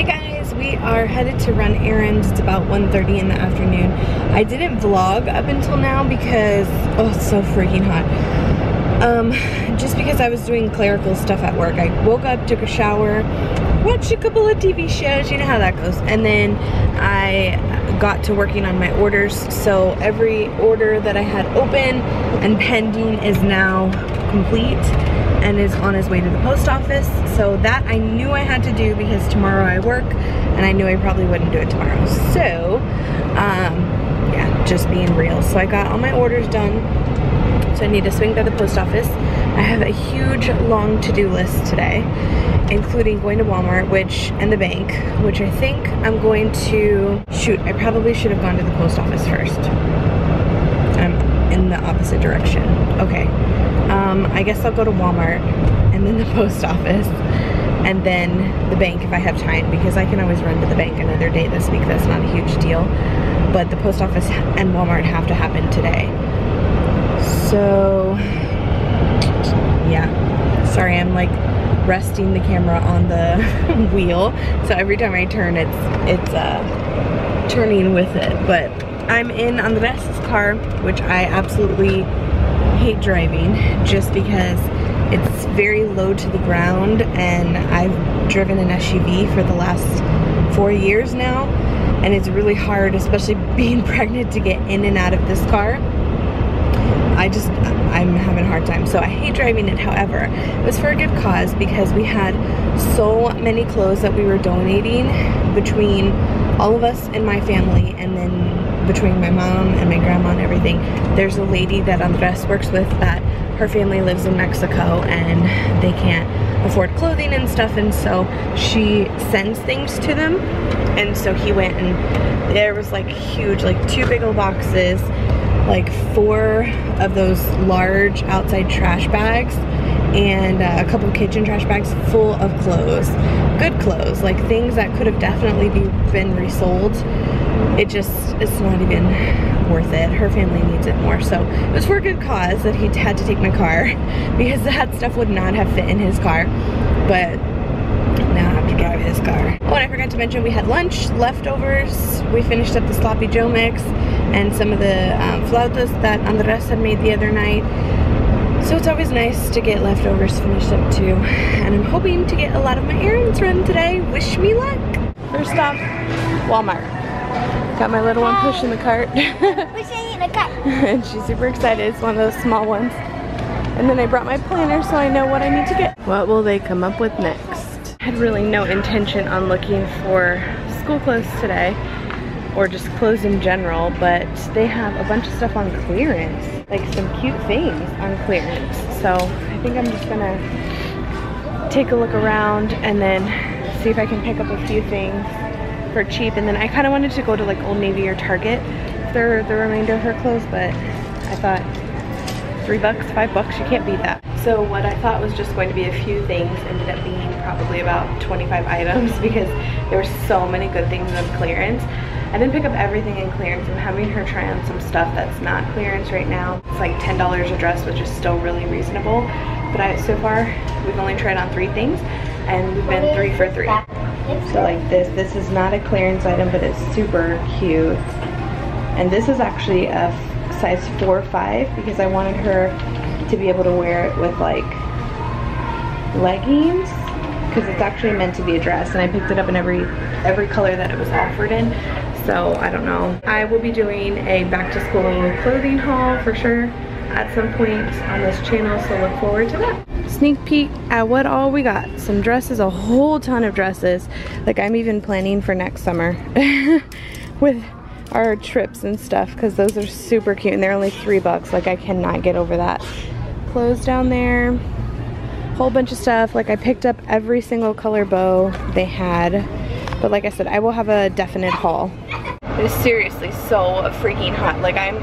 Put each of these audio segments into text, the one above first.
Hey guys, we are headed to run errands. It's about 1.30 in the afternoon. I didn't vlog up until now because, oh, it's so freaking hot. Um, just because I was doing clerical stuff at work. I woke up, took a shower, watched a couple of TV shows, you know how that goes. And then I got to working on my orders. So every order that I had open and pending is now complete and is on his way to the post office. So that I knew I had to do because tomorrow I work and I knew I probably wouldn't do it tomorrow. So, um, yeah, just being real. So I got all my orders done. So I need to swing by the post office. I have a huge long to-do list today, including going to Walmart, which, and the bank, which I think I'm going to, shoot, I probably should have gone to the post office first. I'm in the opposite direction. Okay, um, I guess I'll go to Walmart and then the post office and then the bank if I have time because I can always run to the bank another day this week. That's not a huge deal. But the post office and Walmart have to happen today. So, yeah. Sorry, I'm like resting the camera on the wheel. So every time I turn, it's, it's uh, turning with it. But I'm in Andres' car, which I absolutely hate driving just because it's very low to the ground and I've driven an SUV for the last four years now and it's really hard, especially being pregnant, to get in and out of this car. I just, I'm having a hard time. So I hate driving it. However, it was for a good cause because we had so many clothes that we were donating between all of us in my family and then between my mom and my grandma and everything, there's a lady that Andres works with that her family lives in Mexico and they can't afford clothing and stuff and so she sends things to them and so he went and there was like huge like two big old boxes like four of those large outside trash bags and uh, a couple kitchen trash bags full of clothes good clothes like things that could have definitely be, been resold. It just it's not even worth it. Her family needs it more. So it was for a good cause that he had to take my car because that stuff would not have fit in his car. But now I have to drive his car oh and I forgot to mention we had lunch leftovers we finished up the sloppy joe mix and some of the um, flautas that Andres had made the other night so it's always nice to get leftovers finished up too and I'm hoping to get a lot of my errands run today wish me luck first off Walmart Got my little one pushing the cart. pushing the cart. and she's super excited. It's one of those small ones. And then I brought my planner so I know what I need to get. What will they come up with next? I had really no intention on looking for school clothes today or just clothes in general, but they have a bunch of stuff on clearance, like some cute things on clearance. So I think I'm just gonna take a look around and then see if I can pick up a few things for cheap. And then I kind of wanted to go to like Old Navy or Target for the remainder of her clothes, but I thought three bucks, five bucks, you can't beat that. So what I thought was just going to be a few things ended up being probably about 25 items because there were so many good things on clearance. I didn't pick up everything in clearance. I'm having her try on some stuff that's not clearance right now. It's like $10 a dress, which is still really reasonable. But I, so far, we've only tried on three things and we've been three for three. So like this, this is not a clearance item, but it's super cute. And this is actually a size four or five because I wanted her to be able to wear it with like leggings because it's actually meant to be a dress and I picked it up in every every color that it was offered in so I don't know I will be doing a back to school clothing haul for sure at some point on this channel so look forward to that sneak peek at what all we got. Some dresses, a whole ton of dresses. Like I'm even planning for next summer with our trips and stuff because those are super cute and they're only three bucks. Like I cannot get over that. Clothes down there, whole bunch of stuff. Like I picked up every single color bow they had. But like I said, I will have a definite haul. It is seriously so freaking hot. Like I'm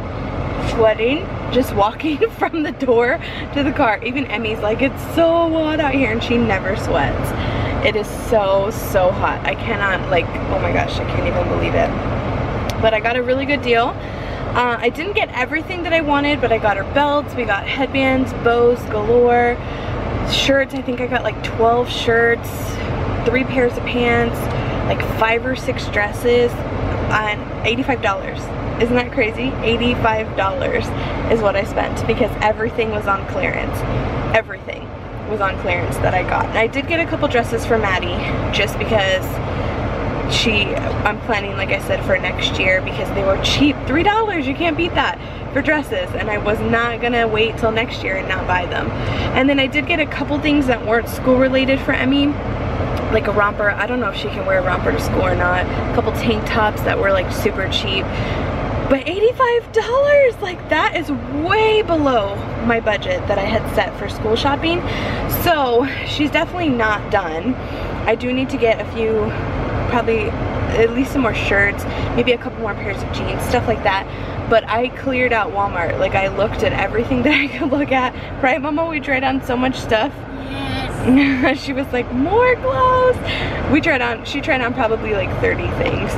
sweating just walking from the door to the car. Even Emmy's like, it's so hot out here and she never sweats. It is so, so hot. I cannot like, oh my gosh, I can't even believe it. But I got a really good deal. Uh, I didn't get everything that I wanted, but I got her belts, we got headbands, bows galore, shirts. I think I got like 12 shirts, three pairs of pants, like five or six dresses on $85. Isn't that crazy? $85 is what I spent because everything was on clearance. Everything was on clearance that I got. And I did get a couple dresses for Maddie just because she, I'm planning, like I said, for next year because they were cheap. $3, you can't beat that for dresses. And I was not gonna wait till next year and not buy them. And then I did get a couple things that weren't school related for Emmy like a romper. I don't know if she can wear a romper to school or not. A couple tank tops that were like super cheap. But $85, like that is way below my budget that I had set for school shopping. So she's definitely not done. I do need to get a few, probably at least some more shirts, maybe a couple more pairs of jeans, stuff like that. But I cleared out Walmart. Like I looked at everything that I could look at. Right, Mama? We tried on so much stuff. Yes. she was like, more clothes. We tried on, she tried on probably like 30 things.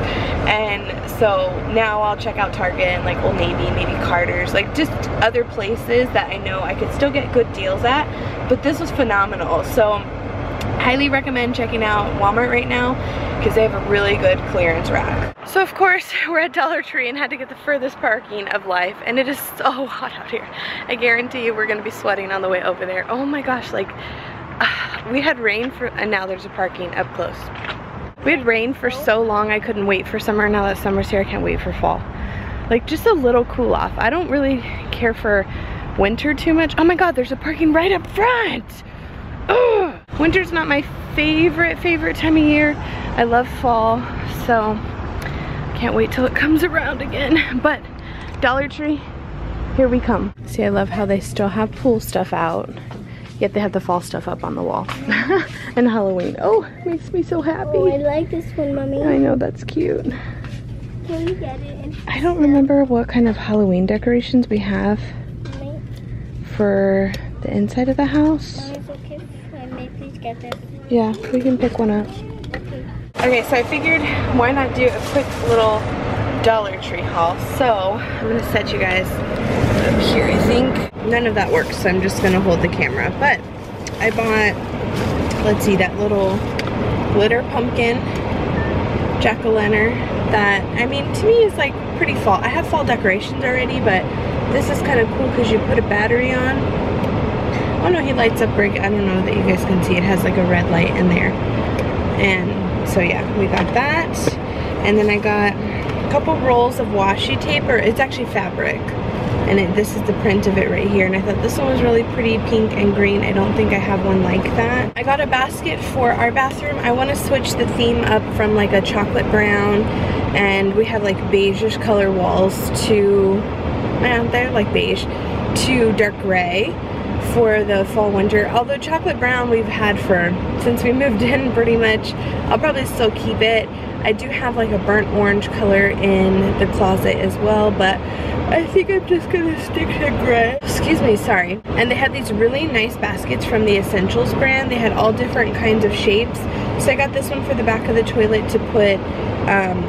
And so now I'll check out Target and like Old Navy, maybe Carter's, like just other places that I know I could still get good deals at. But this was phenomenal. So highly recommend checking out Walmart right now because they have a really good clearance rack. So of course we're at Dollar Tree and had to get the furthest parking of life and it is so hot out here. I guarantee you we're gonna be sweating on the way over there. Oh my gosh, like uh, we had rain for, and now there's a parking up close. We had rain for so long I couldn't wait for summer. Now that summer's here I can't wait for fall. Like just a little cool off. I don't really care for winter too much. Oh my god, there's a parking right up front. Winter's not my favorite, favorite time of year. I love fall, so can't wait till it comes around again. But Dollar Tree, here we come. See, I love how they still have pool stuff out. Yet they have the fall stuff up on the wall. and Halloween. Oh, makes me so happy. Oh, I like this one, Mommy. I know, that's cute. Can we get it? I don't remember what kind of Halloween decorations we have for the inside of the house. Get this? Yeah, we can pick one up. Okay, so I figured why not do a quick little Dollar Tree haul. So I'm gonna set you guys up here, I think. None of that works, so I'm just gonna hold the camera. But I bought, let's see, that little glitter pumpkin jack-o'-lantern that, I mean, to me is like pretty fall. I have fall decorations already, but this is kind of cool because you put a battery on. Oh no, he lights up. I don't know that you guys can see. It has like a red light in there. And so yeah, we got that. And then I got a couple rolls of washi tape, or it's actually fabric. And it, this is the print of it right here. And I thought this one was really pretty pink and green. I don't think I have one like that. I got a basket for our bathroom. I want to switch the theme up from like a chocolate brown and we have like beigeish color walls to, man, they're like beige, to dark gray for the fall winter. Although chocolate brown we've had for since we moved in pretty much I'll probably still keep it. I do have like a burnt orange color in the closet as well but I think I'm just gonna stick to gray. Excuse me sorry. And they had these really nice baskets from the Essentials brand. They had all different kinds of shapes. So I got this one for the back of the toilet to put um,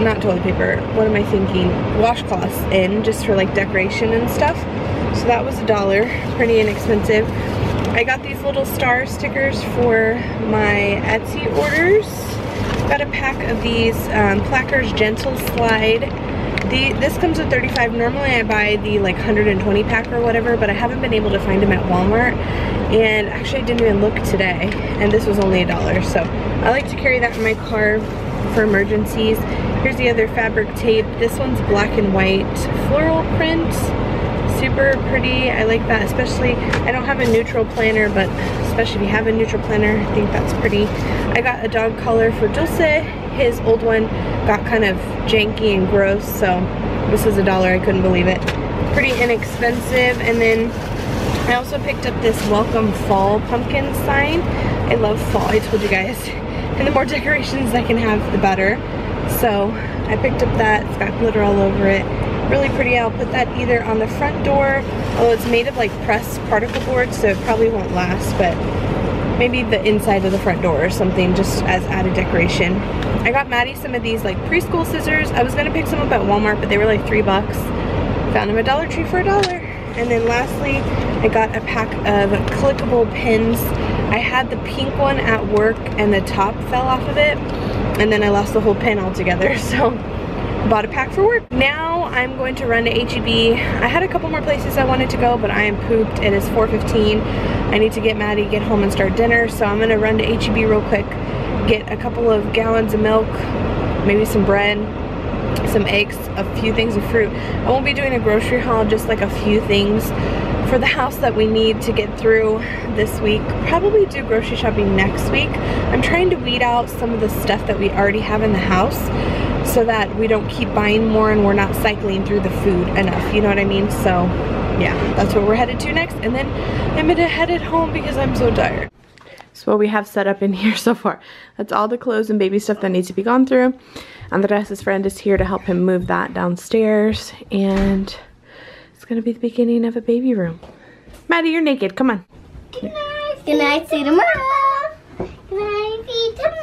not toilet paper what am I thinking washcloths in just for like decoration and stuff so that was a dollar, pretty inexpensive. I got these little star stickers for my Etsy orders. Got a pack of these um, Plackers Gentle Slide. The, this comes with 35. Normally I buy the like 120 pack or whatever, but I haven't been able to find them at Walmart. And actually I didn't even look today, and this was only a dollar. So I like to carry that in my car for emergencies. Here's the other fabric tape. This one's black and white floral print super pretty. I like that, especially, I don't have a neutral planner, but especially if you have a neutral planner, I think that's pretty. I got a dog collar for Dulce. His old one got kind of janky and gross, so this is a dollar. I couldn't believe it. Pretty inexpensive. And then I also picked up this Welcome Fall pumpkin sign. I love fall, I told you guys. And the more decorations I can have, the better. So I picked up that. It's got glitter all over it really pretty. I'll put that either on the front door, although it's made of like pressed particle board, so it probably won't last, but maybe the inside of the front door or something just as added decoration. I got Maddie some of these like preschool scissors. I was gonna pick some up at Walmart, but they were like three bucks. Found them at Dollar Tree for a dollar. And then lastly, I got a pack of clickable pins I had the pink one at work and the top fell off of it and then I lost the whole pin altogether so bought a pack for work. Now I'm going to run to HEB. I had a couple more places I wanted to go but I am pooped. It is 4.15. I need to get Maddie, get home and start dinner so I'm going to run to HEB real quick, get a couple of gallons of milk, maybe some bread, some eggs, a few things of fruit. I won't be doing a grocery haul, just like a few things for the house that we need to get through this week. Probably do grocery shopping next week. I'm trying to weed out some of the stuff that we already have in the house so that we don't keep buying more and we're not cycling through the food enough, you know what I mean? So yeah, that's what we're headed to next. And then I'm gonna head it home because I'm so tired. So what we have set up in here so far. That's all the clothes and baby stuff that needs to be gone through. Andres' friend is here to help him move that downstairs. And gonna be the beginning of a baby room. Maddie, you're naked. Come on. Good night. Good night. See you tomorrow. Good night. See you tomorrow.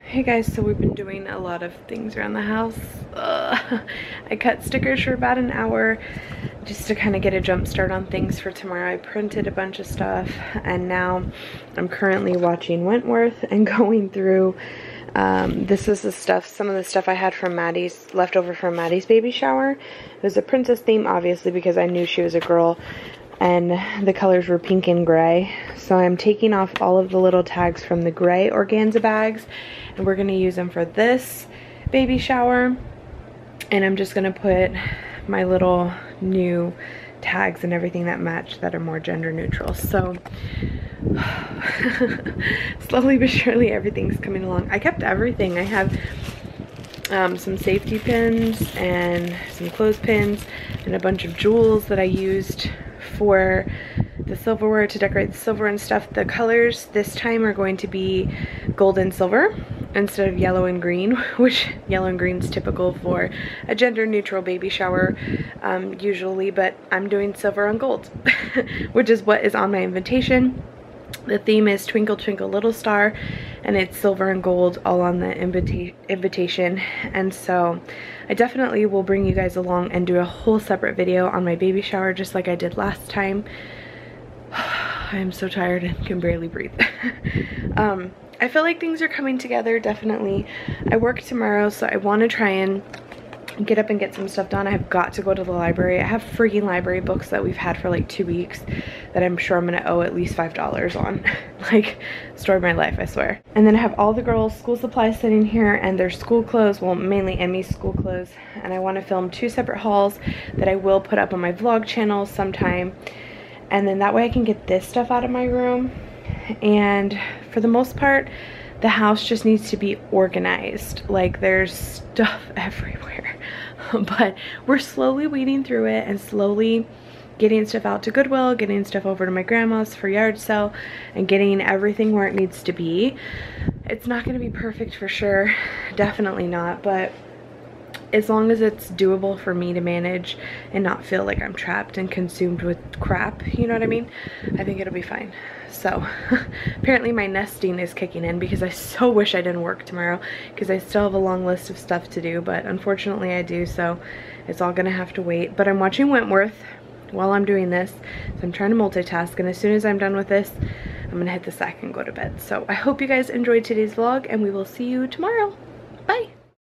Hey guys, so we've been doing a lot of things around the house. Uh, Ugh. I cut stickers for about an hour just to kind of get a jump start on things for tomorrow. I printed a bunch of stuff and now I'm currently watching Wentworth and going through um, this is the stuff, some of the stuff I had from Maddie's, leftover from Maddie's baby shower. It was a princess theme, obviously, because I knew she was a girl. And the colors were pink and gray. So I'm taking off all of the little tags from the gray organza bags. And we're going to use them for this baby shower. And I'm just going to put my little new tags and everything that match that are more gender neutral. So slowly but surely everything's coming along. I kept everything. I have um, some safety pins and some clothespins and a bunch of jewels that I used for the silverware to decorate the silver and stuff. The colors this time are going to be gold and silver instead of yellow and green, which yellow and green is typical for a gender neutral baby shower um, usually, but I'm doing silver and gold, which is what is on my invitation. The theme is Twinkle Twinkle Little Star and it's silver and gold all on the invita invitation and so I definitely will bring you guys along and do a whole separate video on my baby shower just like I did last time. I am so tired and can barely breathe. um, I feel like things are coming together definitely. I work tomorrow so I want to try and get up and get some stuff done. I've got to go to the library. I have freaking library books that we've had for like two weeks that I'm sure I'm gonna owe at least $5 on. like, story of my life, I swear. And then I have all the girls' school supplies sitting here and their school clothes, well, mainly Emmy's school clothes. And I wanna film two separate hauls that I will put up on my vlog channel sometime. And then that way I can get this stuff out of my room. And for the most part, the house just needs to be organized. Like there's stuff everywhere. but we're slowly weeding through it and slowly getting stuff out to Goodwill, getting stuff over to my grandma's for yard sale, and getting everything where it needs to be. It's not going to be perfect for sure. Definitely not, but as long as it's doable for me to manage and not feel like I'm trapped and consumed with crap, you know what I mean? I think it'll be fine. So apparently my nesting is kicking in because I so wish I didn't work tomorrow because I still have a long list of stuff to do, but unfortunately I do, so it's all gonna have to wait. But I'm watching Wentworth while I'm doing this, so I'm trying to multitask, and as soon as I'm done with this, I'm gonna hit the sack and go to bed. So I hope you guys enjoyed today's vlog, and we will see you tomorrow.